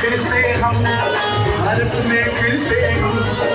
फिर से हम भारत में फिर से हम